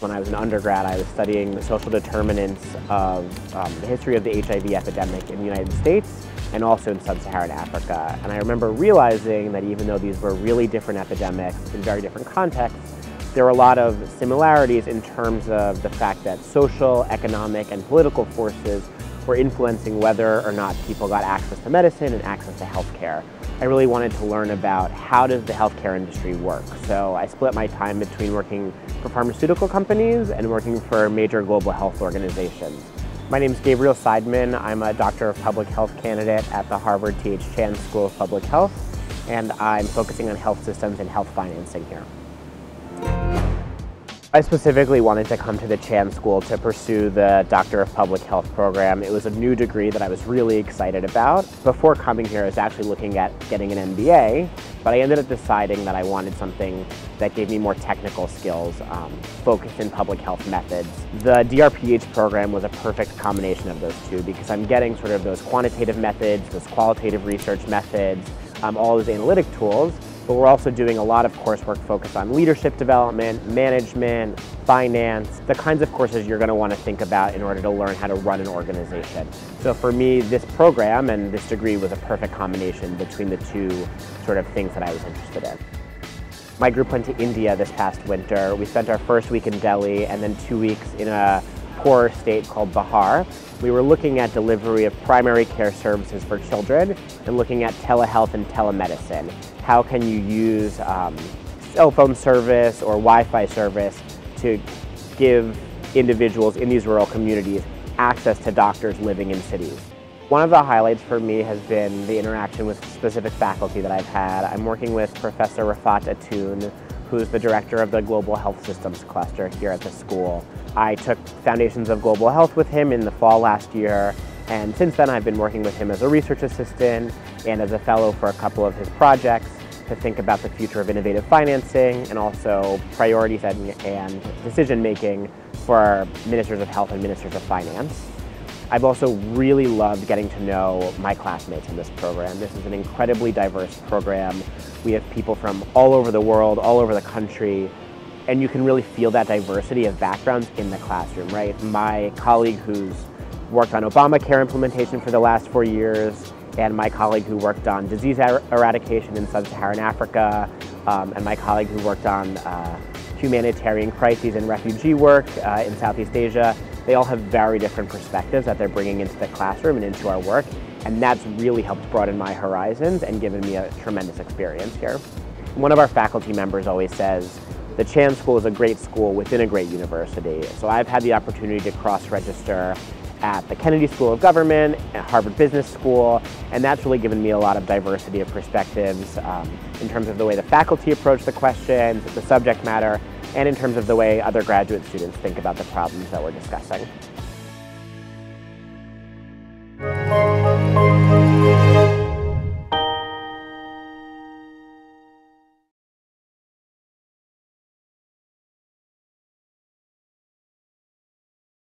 When I was an undergrad, I was studying the social determinants of um, the history of the HIV epidemic in the United States and also in sub-Saharan Africa. And I remember realizing that even though these were really different epidemics in very different contexts, there were a lot of similarities in terms of the fact that social, economic, and political forces were influencing whether or not people got access to medicine and access to healthcare. I really wanted to learn about how does the healthcare industry work. So I split my time between working for pharmaceutical companies and working for major global health organizations. My name is Gabriel Seidman. I'm a Doctor of Public Health candidate at the Harvard T.H. Chan School of Public Health, and I'm focusing on health systems and health financing here. I specifically wanted to come to the Chan School to pursue the Doctor of Public Health program. It was a new degree that I was really excited about. Before coming here, I was actually looking at getting an MBA, but I ended up deciding that I wanted something that gave me more technical skills, um, focused in public health methods. The DRPH program was a perfect combination of those two because I'm getting sort of those quantitative methods, those qualitative research methods, um, all those analytic tools, but we're also doing a lot of coursework focused on leadership development, management, finance, the kinds of courses you're going to want to think about in order to learn how to run an organization. So for me, this program and this degree was a perfect combination between the two sort of things that I was interested in. My group went to India this past winter. We spent our first week in Delhi and then two weeks in a poorer state called Bihar. We were looking at delivery of primary care services for children and looking at telehealth and telemedicine. How can you use um, cell phone service or Wi-Fi service to give individuals in these rural communities access to doctors living in cities. One of the highlights for me has been the interaction with specific faculty that I've had. I'm working with Professor Rifat Atun, who's the director of the Global Health Systems Cluster here at the school. I took Foundations of Global Health with him in the fall last year, and since then I've been working with him as a research assistant and as a fellow for a couple of his projects to think about the future of innovative financing and also priority setting and decision making for ministers of health and ministers of finance. I've also really loved getting to know my classmates in this program. This is an incredibly diverse program. We have people from all over the world, all over the country, and you can really feel that diversity of backgrounds in the classroom, right? My colleague who's worked on Obamacare implementation for the last four years, and my colleague who worked on disease er eradication in sub-Saharan Africa, um, and my colleague who worked on uh, humanitarian crises and refugee work uh, in Southeast Asia, they all have very different perspectives that they're bringing into the classroom and into our work, and that's really helped broaden my horizons and given me a tremendous experience here. One of our faculty members always says, the Chan School is a great school within a great university. So I've had the opportunity to cross-register at the Kennedy School of Government, at Harvard Business School, and that's really given me a lot of diversity of perspectives um, in terms of the way the faculty approach the questions, the subject matter, and in terms of the way other graduate students think about the problems that we're discussing.